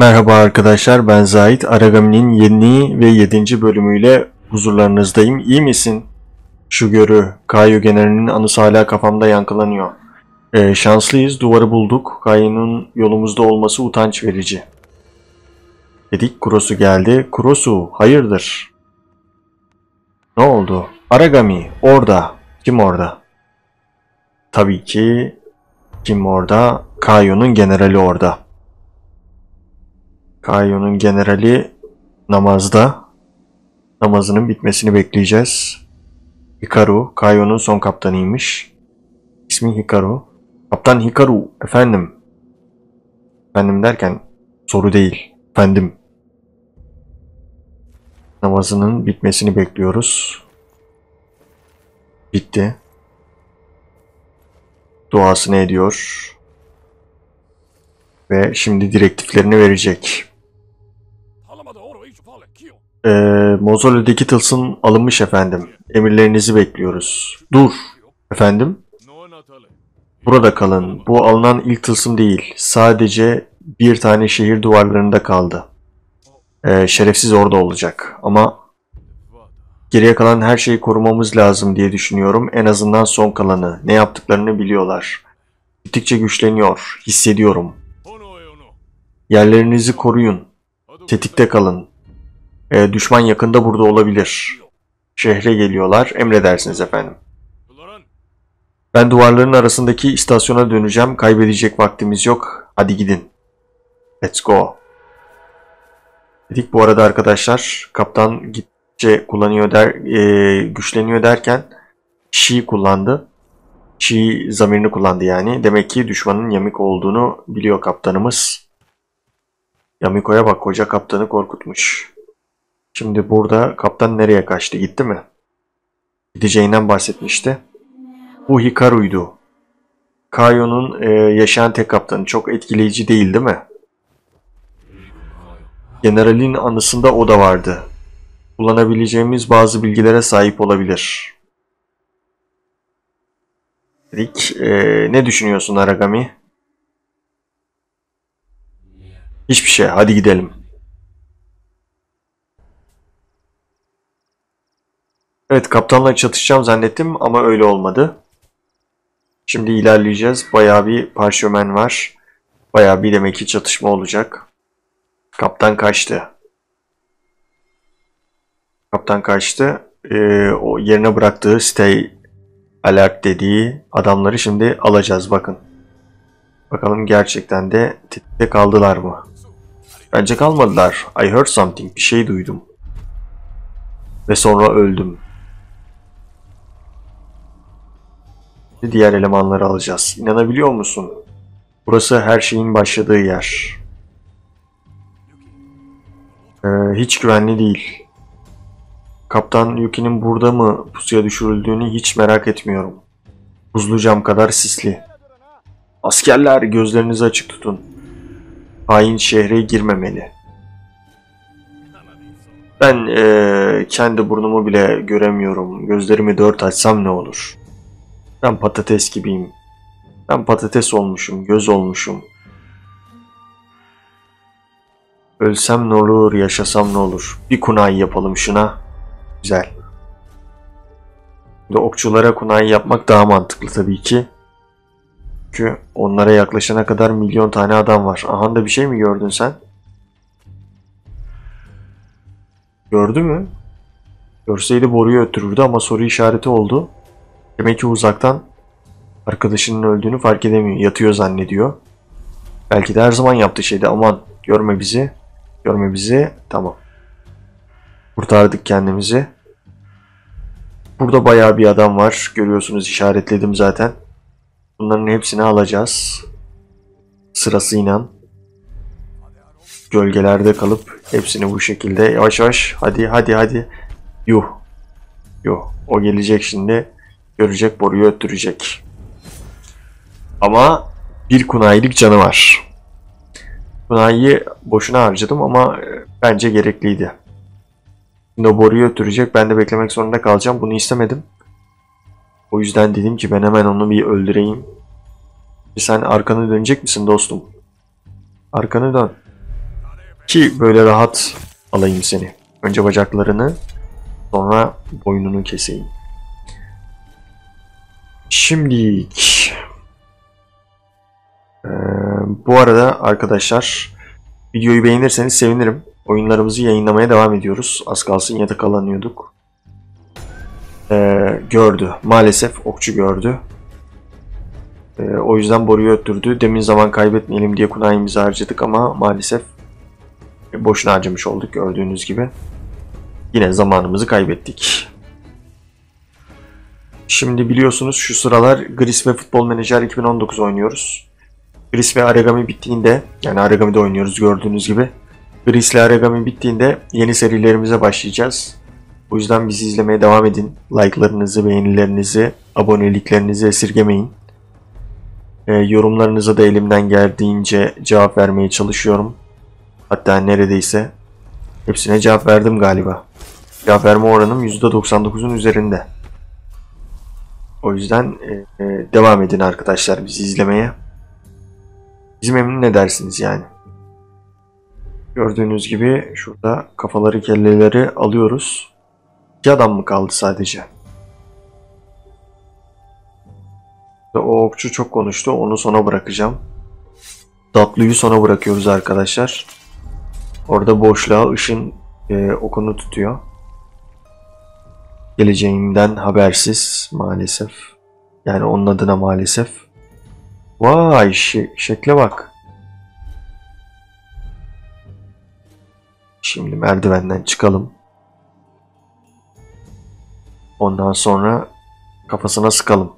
Merhaba arkadaşlar ben Zahit. Aragami'nin yeni ve 7. bölümüyle huzurlarınızdayım. İyi misin? Şu görü, Kayu General'in anısı hala kafamda yankılanıyor. Ee, şanslıyız, duvarı bulduk. Kayu'nun yolumuzda olması utanç verici. Dedik Kurosu geldi. Kurosu, hayırdır? Ne oldu? Aragami, orada. Kim orada? Tabii ki kim orada? Kayu'nun generali orada. Kayo'nun generali namazda. Namazının bitmesini bekleyeceğiz. Hikaru, Kayo'nun son kaptanıymış. İsmi Hikaru. Kaptan Hikaru, efendim. Efendim derken soru değil, efendim. Namazının bitmesini bekliyoruz. Bitti. Duasını ediyor. Ve şimdi direktiflerini verecek. Ee, Mozole'deki tılsım alınmış efendim. Emirlerinizi bekliyoruz. Dur. Efendim? Burada kalın. Bu alınan ilk tılsım değil. Sadece bir tane şehir duvarlarında kaldı. Ee, şerefsiz orada olacak. Ama geriye kalan her şeyi korumamız lazım diye düşünüyorum. En azından son kalanı. Ne yaptıklarını biliyorlar. Gittikçe güçleniyor. Hissediyorum. Yerlerinizi koruyun. Tetikte kalın. E, düşman yakında burada olabilir. Şehre geliyorlar. Emredersiniz efendim. Ben duvarların arasındaki istasyona döneceğim. Kaybedecek vaktimiz yok. Hadi gidin. Let's go. Dedik bu arada arkadaşlar kaptan gitçe kullanıyor der, e, güçleniyor derken she kullandı. She zamirini kullandı yani. Demek ki düşmanın Yamiko olduğunu biliyor kaptanımız. Yamiko'ya bak koca kaptanı korkutmuş. Şimdi burada kaptan nereye kaçtı? Gitti mi? Gideceğinden bahsetmişti. Bu Hikaru'ydu. Kayo'nun e, yaşayan tek kaptanı. Çok etkileyici değil değil mi? Generalin anısında o da vardı. Kullanabileceğimiz bazı bilgilere sahip olabilir. Rick, e, ne düşünüyorsun Aragami? Hiçbir şey. Hadi gidelim. Evet, kaptanla çatışacağım zannettim ama öyle olmadı. Şimdi ilerleyeceğiz. Bayağı bir parşömen var. Bayağı bir demek ki çatışma olacak. Kaptan kaçtı. Kaptan kaçtı. Ee, o yerine bıraktığı stay alert dediği adamları şimdi alacağız bakın. Bakalım gerçekten de tetikte kaldılar mı? Bence kalmadılar. I heard something. Bir şey duydum. Ve sonra öldüm. Diğer elemanları alacağız. İnanabiliyor musun? Burası her şeyin başladığı yer. Ee, hiç güvenli değil. Kaptan Yuki'nin burada mı pusuya düşürüldüğünü hiç merak etmiyorum. Buzlu cam kadar sisli. Askerler gözlerinizi açık tutun. Hain şehre girmemeli. Ben eee, kendi burnumu bile göremiyorum. Gözlerimi dört açsam ne olur? Ben patates gibiyim. Ben patates olmuşum, göz olmuşum. Ölsem ne olur, yaşasam ne olur? Bir kunai yapalım şuna. Güzel. De okçulara kunai yapmak daha mantıklı tabii ki. Çünkü onlara yaklaşana kadar milyon tane adam var. Aha da bir şey mi gördün sen? Gördü mü? Görseydi boruyu öttürürdü ama soru işareti oldu. Demek ki uzaktan arkadaşının öldüğünü fark edemiyor. Yatıyor zannediyor. Belki de her zaman yaptığı şeydi. Aman görme bizi. Görme bizi. Tamam. Kurtardık kendimizi. Burada bayağı bir adam var. Görüyorsunuz işaretledim zaten. Bunların hepsini alacağız. Sırasıyla. Gölgelerde kalıp hepsini bu şekilde yavaş yavaş hadi hadi hadi. Yuh. Yuh. O gelecek şimdi. Görecek boruyu öttürecek. Ama bir kunayilik canı var. Kunayiyi boşuna harcadım ama e, bence gerekliydi. Şimdi o boruyu öttürecek. Ben de beklemek zorunda kalacağım. Bunu istemedim. O yüzden dedim ki ben hemen onu bir öldüreyim. Sen arkanı dönecek misin dostum? Arkanı dön. Ki böyle rahat alayım seni. Önce bacaklarını sonra boynunu keseyim. Şimdilik ee, bu arada arkadaşlar videoyu beğenirseniz sevinirim. Oyunlarımızı yayınlamaya devam ediyoruz. Az kalsın yatak alanıyorduk. Ee, gördü. Maalesef okçu gördü. Ee, o yüzden boruyu öttürdü. Demin zaman kaybetmeyelim diye kunayimizi harcadık ama maalesef boşuna harcamış olduk gördüğünüz gibi. Yine zamanımızı kaybettik. Şimdi biliyorsunuz şu sıralar Gris ve Futbol Manager 2019 oynuyoruz. Gris ve Aragami bittiğinde, yani Aragami'de oynuyoruz gördüğünüz gibi. Gris ile Aragami bittiğinde yeni serilerimize başlayacağız. O yüzden bizi izlemeye devam edin. Like'larınızı, beğenilerinizi, aboneliklerinizi esirgemeyin. E, yorumlarınıza da elimden geldiğince cevap vermeye çalışıyorum. Hatta neredeyse hepsine cevap verdim galiba. Cevap verme oranım %99'un üzerinde. O yüzden e, e, devam edin arkadaşlar bizi izlemeye. Bizi memnun edersiniz yani. Gördüğünüz gibi şurada kafaları kelleleri alıyoruz. İki adam mı kaldı sadece? O okçu çok konuştu. Onu sona bırakacağım. Tatlı'yı sona bırakıyoruz arkadaşlar. Orada boşluğa ışın e, okunu tutuyor. Geleceğinden habersiz maalesef. Yani onun adına maalesef. Vay şe- şekle bak. Şimdi merdivenden çıkalım. Ondan sonra kafasına sıkalım.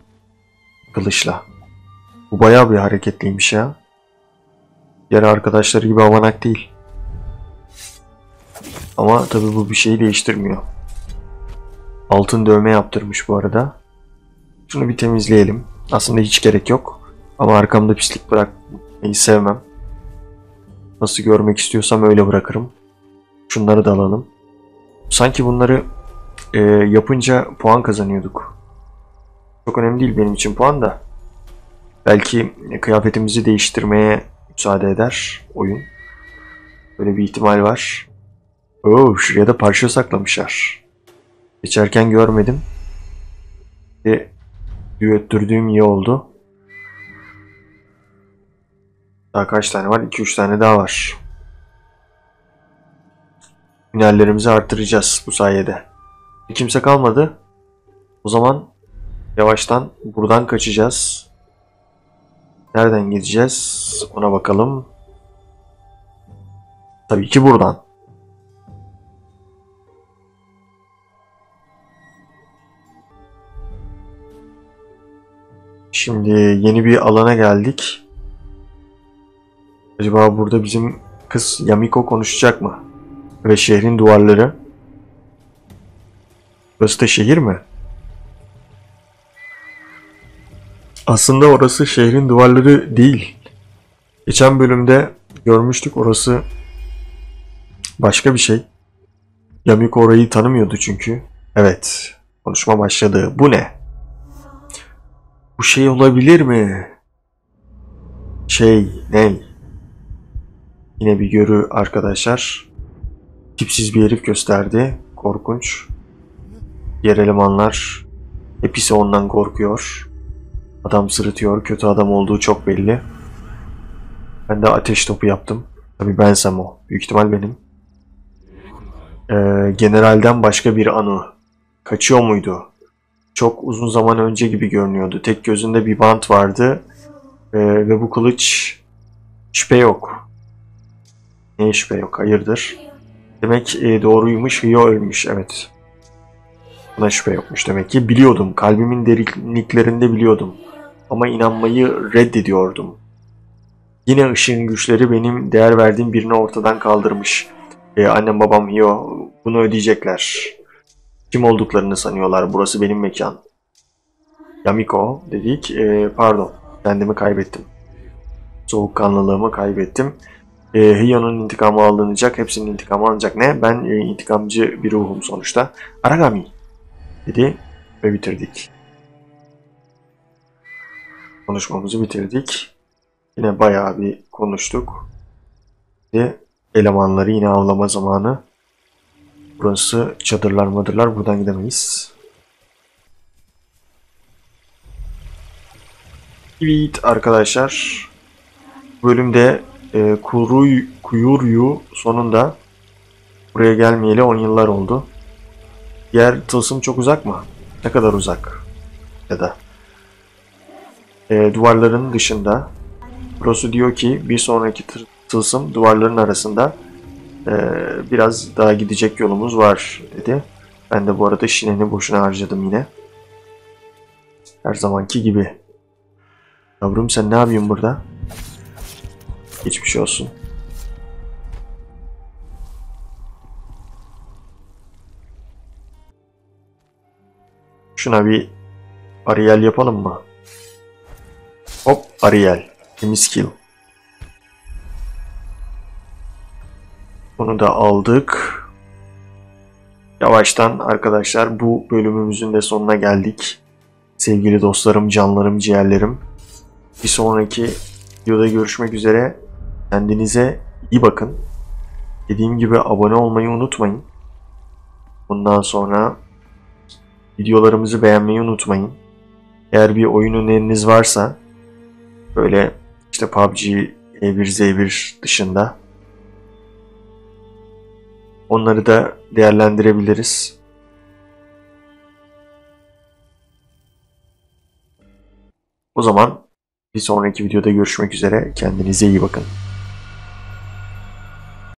Kılıçla. Bu bayağı bir hareketliymiş ya. Diğer arkadaşları gibi avanak değil. Ama tabi bu bir şeyi değiştirmiyor. Altın dövme yaptırmış bu arada. Şunu bir temizleyelim. Aslında hiç gerek yok. Ama arkamda pislik bırakmayı sevmem. Nasıl görmek istiyorsam öyle bırakırım. Şunları da alalım. Sanki bunları e, yapınca puan kazanıyorduk. Çok önemli değil benim için puan da. Belki kıyafetimizi değiştirmeye müsaade eder oyun. Böyle bir ihtimal var. Oo, şuraya da parça saklamışlar. Geçerken görmedim. Bir düğüttürdüğüm iyi oldu. Daha kaç tane var? 2-3 tane daha var. Minerlerimizi artıracağız bu sayede. Kimse kalmadı. O zaman yavaştan buradan kaçacağız. Nereden gideceğiz? Ona bakalım. Tabii ki buradan. Şimdi yeni bir alana geldik. Acaba burada bizim kız Yamiko konuşacak mı? Ve şehrin duvarları. Burası da şehir mi? Aslında orası şehrin duvarları değil. Geçen bölümde görmüştük orası başka bir şey. Yamiko orayı tanımıyordu çünkü. Evet. Konuşma başladı. Bu ne? Bu şey olabilir mi? Şey ne? Yine bir görü arkadaşlar. Tipsiz bir herif gösterdi. Korkunç. Diğer elemanlar hepsi ondan korkuyor. Adam sırıtıyor. Kötü adam olduğu çok belli. Ben de ateş topu yaptım. Tabii bensem o. Büyük ihtimal benim. Ee, generalden başka bir anı. Kaçıyor muydu? Çok uzun zaman önce gibi görünüyordu. Tek gözünde bir bant vardı. Ee, ve bu kılıç şüphe yok. Niye şüphe yok? Hayırdır? Demek e, doğruymuş. Hio ölmüş. Evet. Buna şüphe yokmuş demek ki. Biliyordum. Kalbimin derinliklerinde biliyordum. Ama inanmayı reddediyordum. Yine ışığın güçleri benim değer verdiğim birini ortadan kaldırmış. Ee, annem babam Hio bunu ödeyecekler. Kim olduklarını sanıyorlar. Burası benim mekan. Yamiko dedik. Ee, pardon. Kendimi kaybettim. Soğukkanlılığımı kaybettim. E, Hio'nun intikamı alınacak. Hepsinin intikamı alınacak. Ne? Ben e, intikamcı bir ruhum sonuçta. Aragami dedi ve bitirdik. Konuşmamızı bitirdik. Yine bayağı bir konuştuk. Ve elemanları yine avlama zamanı. Burası çadırlar madırlar buradan gidemeyiz. Evet arkadaşlar. Bölümde e, Kuruy, Kuyuryu sonunda buraya gelmeyeli 10 yıllar oldu. Diğer tılsım çok uzak mı? Ne kadar uzak? Ya da e, duvarların dışında. Burası diyor ki bir sonraki tılsım duvarların arasında e, biraz daha gidecek yolumuz var dedi. Ben de bu arada şineni boşuna harcadım yine. Her zamanki gibi. Yavrum sen ne yapıyorsun burada? Geçmiş olsun. Şuna bir Ariel yapalım mı? Hop Ariel. Temiz kill. Bunu da aldık. Yavaştan arkadaşlar bu bölümümüzün de sonuna geldik. Sevgili dostlarım, canlarım, ciğerlerim. Bir sonraki videoda görüşmek üzere. Kendinize iyi bakın. Dediğim gibi abone olmayı unutmayın. Bundan sonra videolarımızı beğenmeyi unutmayın. Eğer bir oyun öneriniz varsa böyle işte PUBG, E1, Z1 dışında onları da değerlendirebiliriz. O zaman bir sonraki videoda görüşmek üzere. Kendinize iyi bakın.